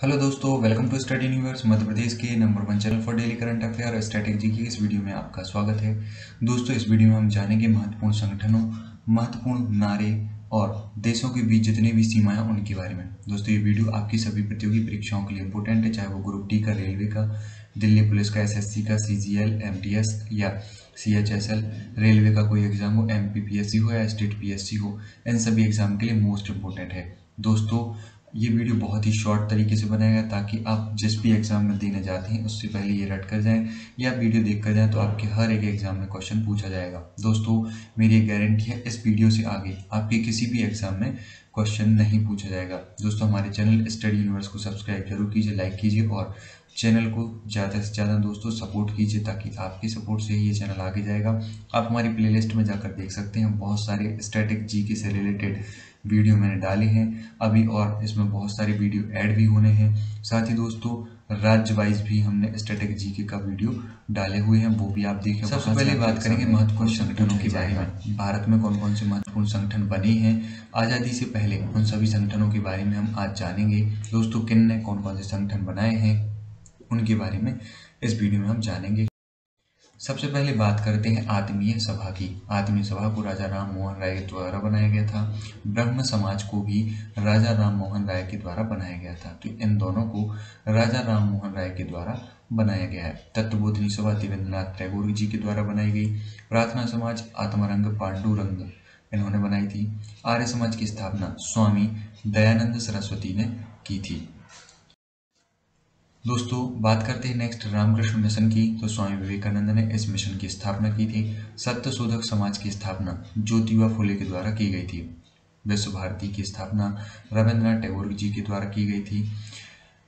Hello दोस्तों welcome to study universe Madhya Pradesh के number one channel for daily current affair strategy की इस video में आपका स्वागत है। दोस्तों, इस वीडियो में हम जानेंगे महत्वपूर्ण संगठनों, महत्वपूर्ण नारे और देशों के बीच जितनी भी सीमाएँ उनके बारे में। दोस्तों, ये वीडियो आपकी सभी प्रतियोगी परीक्षाओं के लिए इंपॉर्टेंट है, चाहे वो ग्रुप डी का रेलवे का, दिल्ली पुलिस का एसएससी का सीजीएल एमटीएस या सीएचएसएल रेलवे का कोई एग्ज़ाम हो एमपीपीएससी हो या स्टेट पीएससी हो, इन सभी एग्ज़ाम के लिए मोस्ट इम्पोर्टेंट है। दोस्तों ये वीडियो बहुत ही शॉर्ट तरीके से बनाया गया ताकि आप जिस भी एग्ज़ाम में देने जाते हैं, उससे पहले ये रट कर जाएँ या वीडियो देख कर जाएँ तो आपके हर एक एग्ज़ाम में क्वेश्चन पूछा जाएगा। दोस्तों, मेरी एक गारंटी है, इस वीडियो से आगे आपके किसी भी एग्ज़ाम में क्वेश्चन नहीं पूछा जाएगा। दोस्तों, हमारे चैनल स्टडी यूनिवर्स को सब्सक्राइब ज़रूर कीजिए लाइक कीजिए और चैनल को ज़्यादा से ज़्यादा दोस्तों सपोर्ट कीजिए ताकि आपके सपोर्ट से ही ये चैनल आगे जाएगा। आप हमारी प्लेलिस्ट में जाकर देख सकते हैं बहुत सारे स्टैटिक जी के से रिलेटेड वीडियो मैंने डाले हैं। अभी और इसमें बहुत सारे वीडियो ऐड भी होने हैं। साथ ही दोस्तों राज्य वाइज भी हमने स्टैटिक जीके का वीडियो डाले हुए हैं वो भी आप देखें। सबसे पहले बात करेंगे महत्वपूर्ण संगठनों के बारे में। भारत में कौन कौन से महत्वपूर्ण संगठन बने हैं? आज़ादी से पहले उन सभी संगठनों के बारे में हम आज जानेंगे। दोस्तों किन ने कौन कौन से संगठन बनाए हैं? उनके बारे में इस वीडियो में हम जानेंगे। सबसे पहले बात करते हैं आत्मीय सभा की। आत्मीय सभा को राजा राम मोहन राय के द्वारा बनाया गया था। ब्रह्म समाज को भी राजा राम मोहन राय के द्वारा बनाया गया था। तो इन दोनों को राजा राम मोहन राय के द्वारा बनाया गया है। तत्वबोधनी सभा देवेंद्रनाथ टैगोर जी के द्वारा बनाई गई। प्रार्थना समाज, आत्मरंग, पांडुरंग इन्होंने बनाई थी। आर्य समाज की स्थापना स्वामी दयानंद सरस्वती ने की थी। दोस्तों, बात करते हैं नेक्स्ट रामकृष्ण मिशन की। तो स्वामी विवेकानंद ने इस मिशन की स्थापना की थी सत्य शोधक समाज की स्थापना, ज्योतिबा फुले के द्वारा की गई थी। विश्व भारती की स्थापना रविंद्रनाथ टैगोर जी के द्वारा की गई थी।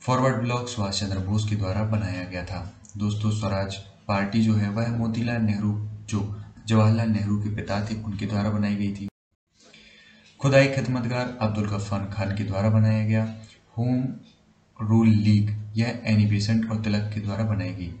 फॉरवर्ड ब्लॉक सुभाष चंद्र बोस के द्वारा बनाया गया था। दोस्तों, स्वराज पार्टी जो है, वह मोतीलाल नेहरू, जो जवाहरलाल नेहरू के पिता थे, उनके द्वारा बनाई गई थी। खुदाई खिदमतगार अब्दुल गफ्फार खान के द्वारा बनाया गया। होम रूल लीग यह एनी बेसेंट और तिलक के द्वारा बनाई गई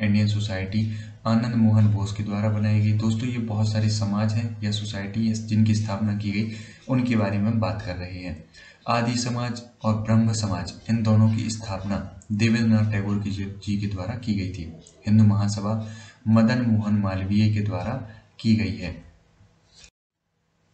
इंडियन सोसाइटी आनंद मोहन बोस के द्वारा बनाई गई दोस्तों, ये बहुत सारे समाज हैं या सोसाइटी जिनकी स्थापना की गई, उनके बारे में हम बात कर रहे हैं। आदि समाज और ब्रह्म समाज, इन दोनों की स्थापना देवेंद्रनाथ टैगोर की जी के द्वारा की गई थी। हिंदू महासभा मदन मोहन मालवीय के द्वारा की गई है।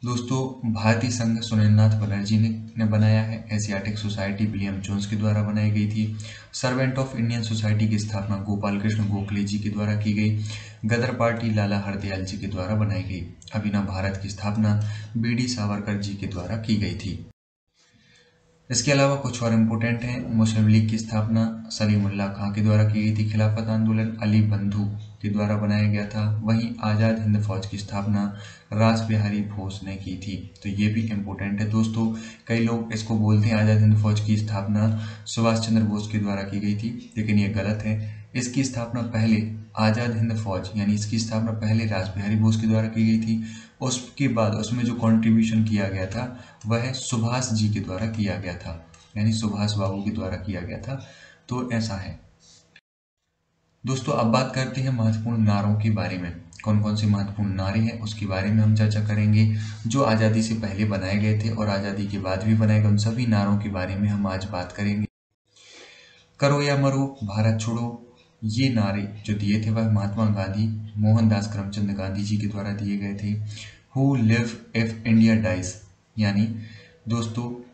दोस्तों भारतीय संघ सुनेन्द्रनाथ बनर्जी ने, ने बनाया है एशियाटिक सोसाइटी विलियम जोन्स के द्वारा बनाई गई थी। सर्वेंट ऑफ़ इंडियन सोसाइटी की स्थापना गोपाल कृष्ण गोखले जी के द्वारा की गई। गदर पार्टी लाला हरदयाल जी के द्वारा बनाई गई। अभिनव भारत की स्थापना बी डी सावरकर जी के द्वारा की गई थी। इसके अलावा कुछ और इम्पोर्टेंट हैं। मुस्लिम लीग की स्थापना सलीमुल्लाह खां के द्वारा की गई थी। खिलाफत आंदोलन अली बंधु के द्वारा बनाया गया था। वहीं आज़ाद हिंद फौज की स्थापना रास बिहारी बोस ने की थी। तो ये भी इम्पोर्टेंट है। दोस्तों, कई लोग इसको बोलते हैं, आज़ाद हिंद फौज की स्थापना सुभाष चंद्र बोस के द्वारा की गई थी, लेकिन ये गलत है। इसकी स्थापना पहले आज़ाद हिंद फौज, यानी इसकी स्थापना पहले राज बिहारी बोस के द्वारा की गई थी। उसके बाद उसमें जो कंट्रीब्यूशन किया गया था, वह सुभाष जी के द्वारा किया गया था, यानी सुभाष बाबू के द्वारा किया गया था। तो ऐसा है। दोस्तों, अब बात करते हैं महत्वपूर्ण नारों के बारे में। कौन कौन से महत्वपूर्ण नारे हैं, उसके बारे में हम चर्चा करेंगे, जो आज़ादी से पहले बनाए गए थे और आज़ादी के बाद भी बनाए गए। उन सभी नारों के बारे में हम आज बात करेंगे। करो या मरो, भारत छोड़ो ये नारे जो दिए थे वह महात्मा गांधी, मोहनदास करमचंद गांधी जी के द्वारा दिए गए थे। Who live if India dies यानी, दोस्तों,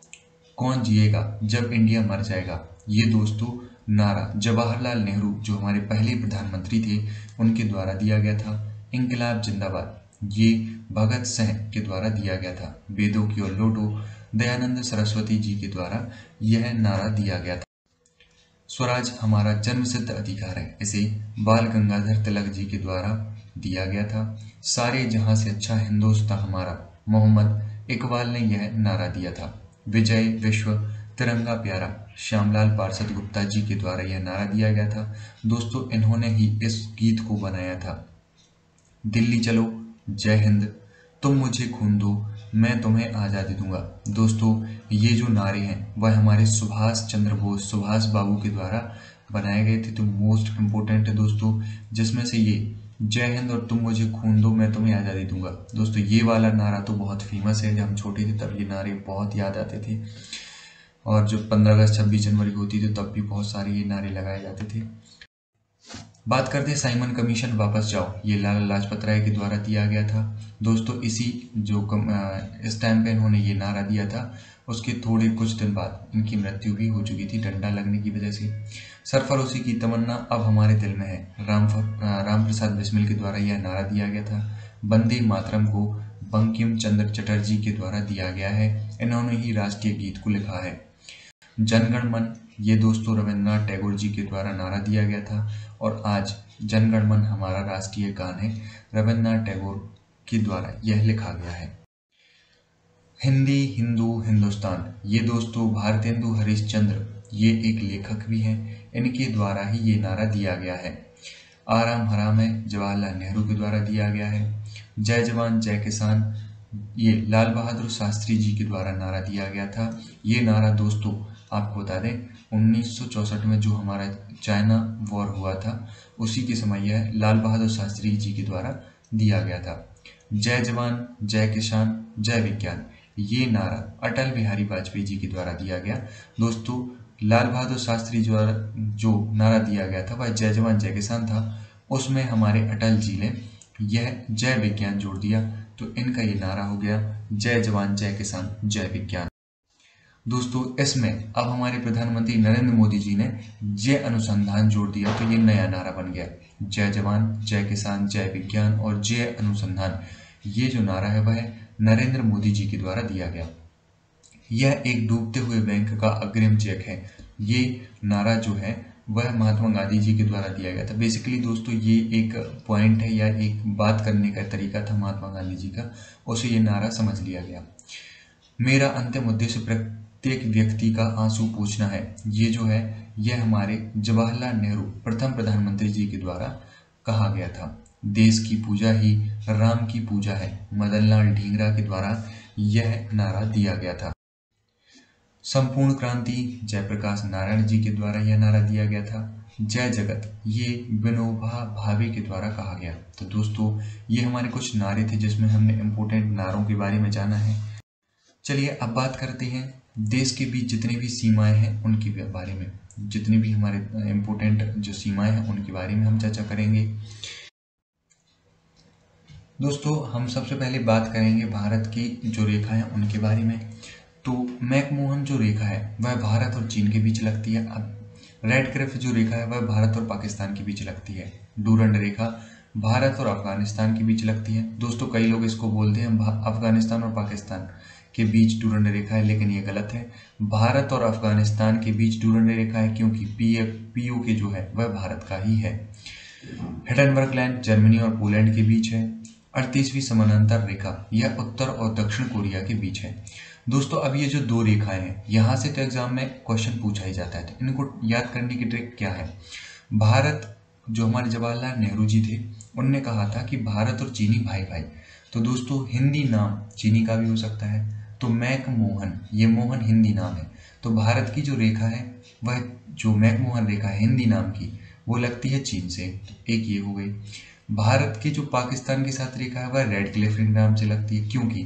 कौन जिएगा जब इंडिया मर जाएगा? ये दोस्तों, नारा जवाहरलाल नेहरू, जो हमारे पहले प्रधानमंत्री थे, उनके द्वारा दिया गया था। इनकलाब जिंदाबाद। ये भगत सिंह के द्वारा दिया गया था। वेदों की ओर लौटो। दयानंद सरस्वती जी के द्वारा यह नारा दिया गया था। स्वराज हमारा जन्म सिद्ध अधिकार है। इसे बाल गंगाधर तिलक जी के द्वारा दिया गया था। सारे जहाँ से अच्छा हिंदुस्तान हमारा। मोहम्मद इकबाल ने यह नारा दिया था। विजय विश्व तिरंगा प्यारा श्यामलाल पार्षद गुप्ता जी के द्वारा यह नारा दिया गया था। दोस्तों, इन्होंने ही इस गीत को बनाया था। दिल्ली चलो, जय हिंद। तुम मुझे खून दो मैं तुम्हें आज़ादी दूँगा। दोस्तों, ये जो नारे हैं, वह हमारे सुभाष चंद्र बोस, सुभाष बाबू के द्वारा बनाए गए थे। तो मोस्ट इम्पोर्टेंट है दोस्तों, जिसमें से ये, जय हिंद और तुम मुझे खून दो, मैं तुम्हें आज़ादी दूँगा। दोस्तों, ये वाला नारा तो बहुत फ़ेमस है। जब हम छोटे थे, तब ये नारे बहुत याद आते थे। और जब पंद्रह अगस्त, छब्बीस जनवरी होती थी, तब भी बहुत सारे ये नारे लगाए जाते थे। बात करते साइमन कमीशन, वापस जाओ। ये लाला लाजपत राय के द्वारा दिया गया था। दोस्तों, इसी जो टाइम पे इन्होंने ये नारा दिया था, उसके थोड़े कुछ दिन बाद इनकी मृत्यु भी हो चुकी थी डंडा लगने की वजह से। सरफरोशी की तमन्ना अब हमारे दिल में है। राम राम प्रसाद बिस्मिल के द्वारा यह नारा दिया गया था। बंदे मातरम को बंकिम चंद्र चटर्जी के द्वारा दिया गया है। इन्होंने ही राष्ट्रीय गीत को लिखा है। जनगण मन ये दोस्तों रविन्द्रनाथ टैगोर जी के द्वारा नारा दिया गया था और आज जनगण मन हमारा राष्ट्रीय गान है, रविन्द्रनाथ टैगोर के द्वारा यह लिखा गया है। हिंदी, हिंदू, हिंदुस्तान, ये दोस्तों भारतेंदु हरिश्चंद्र, ये एक लेखक भी हैं, इनके द्वारा ही ये नारा दिया गया है। आराम हराम है, जवाहरलाल नेहरू के द्वारा दिया गया है। जय जवान, जय किसान ये लाल बहादुर शास्त्री जी के द्वारा नारा दिया गया था। ये नारा दोस्तों, आपको बता दें, उन्नीस में जो हमारा चाइना वॉर हुआ था, उसी के समय यह लाल बहादुर शास्त्री जी के द्वारा दिया गया था। जय जवान, जय किसान, जय विज्ञान, ये नारा अटल बिहारी वाजपेयी जी के द्वारा दिया गया। दोस्तों, लाल बहादुर शास्त्री द्वारा जो नारा दिया गया था, वह जय जवान, जय किसान था। उसमें हमारे अटल जी ने यह जय विज्ञान जोड़ दिया। तो इनका ये नारा हो गया। जय जवान, जय किसान, जय विज्ञान। दोस्तों, इसमें अब हमारे प्रधानमंत्री नरेंद्र मोदी जी ने जय अनुसंधान जोड़ दिया तो ये नया नारा बन गया। जय जवान, जय किसान, जय विज्ञान और जय अनुसंधान। ये जो नारा है वह नरेंद्र मोदी जी के द्वारा दिया गया। यह एक डूबते हुए बैंक का अग्रिम चेक है। ये नारा जो है वह महात्मा गांधी जी के द्वारा दिया गया था। बेसिकली दोस्तों, ये एक पॉइंट है या एक बात करने का तरीका था महात्मा गांधी जी का, उसे ये नारा समझ लिया गया। मेरा अंतिम उद्देश्य प्रत्येक व्यक्ति का आँसू पूछना है। ये जो है, यह हमारे जवाहरलाल नेहरू, प्रथम प्रधानमंत्री जी के द्वारा कहा गया था। देश की पूजा ही राम की पूजा है। मदनलाल ढींगरा के द्वारा यह नारा दिया गया था। संपूर्ण क्रांति जयप्रकाश नारायण जी के द्वारा यह नारा दिया गया था। जय जगत, ये विनोबा भावे के द्वारा कहा गया। तो दोस्तों, ये हमारे कुछ नारे थे जिसमें हमने इम्पोर्टेंट नारों के बारे में जाना है। चलिए अब बात करते हैं देश के बीच जितनी भी सीमाएँ हैं उनके बारे में। जितनी भी हमारे इम्पोर्टेंट जो सीमाएँ हैं उनके बारे में हम चर्चा करेंगे। दोस्तों, हम सबसे पहले बात करेंगे भारत की जो रेखा है उनके बारे में। तो मैकमोहन जो रेखा है, वह भारत और चीन के बीच लगती है। अब रेड क्रिफ जो रेखा है, वह भारत और पाकिस्तान के बीच लगती है। डूरंड रेखा भारत और अफ़गानिस्तान के बीच लगती है। दोस्तों, कई लोग इसको बोलते हैं अफ़गानिस्तान और पाकिस्तान के बीच डूरंड रेखा है, लेकिन ये गलत है। भारत और अफ़गानिस्तान के बीच डूरंड रेखा है, क्योंकि पी पी के जो है, वह भारत का ही है। हिडनबर्ग लैंड जर्मनी और पोलैंड के बीच है। अड़तीसवीं समानांतर रेखा, यह उत्तर और दक्षिण कोरिया के बीच है। दोस्तों, अब ये जो दो रेखाएँ हैं, यहाँ से तो एग्ज़ाम में क्वेश्चन पूछा ही जाता है तो इनको याद करने की ट्रिक क्या है? भारत, जो हमारे जवाहरलाल नेहरू जी थे, उनने कहा था कि भारत और चीनी भाई भाई तो दोस्तों, हिंदी नाम चीनी का भी हो सकता है। तो मैक मोहन ये मोहन हिंदी नाम है। तो भारत की जो रेखा है, वह जो मैक मोहन रेखा है हिंदी नाम की, वो लगती है चीन से। एक ये हो गई। भारत की जो पाकिस्तान के साथ रेखा है, वह रेड क्लिफ नाम से लगती है, क्योंकि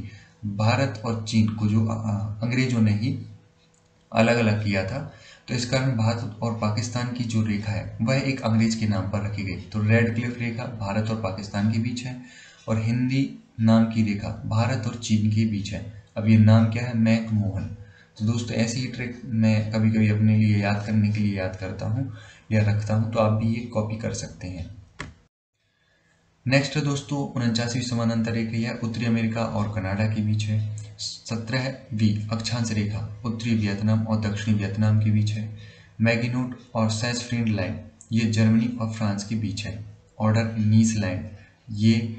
भारत और चीन को जो अंग्रेज़ों ने ही अलग अलग किया था। तो इस कारण भारत और पाकिस्तान की जो रेखा है, वह एक अंग्रेज़ के नाम पर रखी गई। तो रेड क्लिफ रेखा भारत और पाकिस्तान के बीच है, और हिंदी नाम की रेखा भारत और चीन के बीच है। अब ये नाम क्या है? मैक मोहन तो दोस्तों, ऐसी ही ट्रिक मैं कभी कभी अपने लिए याद करने के लिए याद करता हूँ या रखता हूँ तो आप भी ये कॉपी कर सकते हैं। नेक्स्ट है दोस्तों उनचासवीं समानांतर रेखा यह उत्तरी अमेरिका और कनाडा के बीच है। सत्रह वी अक्षांश रेखा, उत्तरी वियतनाम और दक्षिणी वियतनाम के बीच है। मैगिनोट और सैच फ्रीड लाइन, ये जर्मनी और फ्रांस के बीच है। ऑर्डर नीस लैंड ये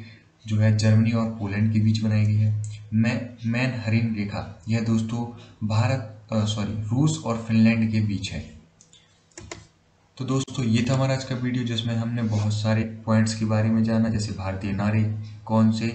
जो है जर्मनी और पोलैंड के बीच बनाई गई है। मै मैन हरिन रेखा, यह दोस्तों भारत सॉरी, रूस और फिनलैंड के बीच है। तो दोस्तों, ये था हमारा आज का वीडियो जिसमें हमने बहुत सारे पॉइंट्स के बारे में जाना, जैसे भारतीय नारी, कौन से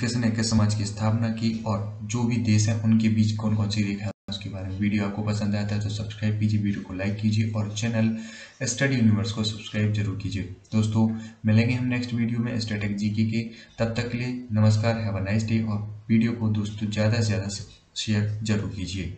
किसने किस समाज की स्थापना की और जो भी देश हैं, उनके बीच कौन कौन सी रेखा उसके बारे में वीडियो आपको पसंद आता है तो सब्सक्राइब कीजिए, वीडियो को लाइक कीजिए और चैनल स्टडी यूनिवर्स को सब्सक्राइब ज़रूर कीजिए। दोस्तों, मिलेंगे हम नेक्स्ट वीडियो में स्टेटिक जीके के। तब तक के लिए नमस्कार हैव अ नाइस डे और वीडियो को दोस्तों, ज़्यादा से ज़्यादा शेयर ज़रूर कीजिए।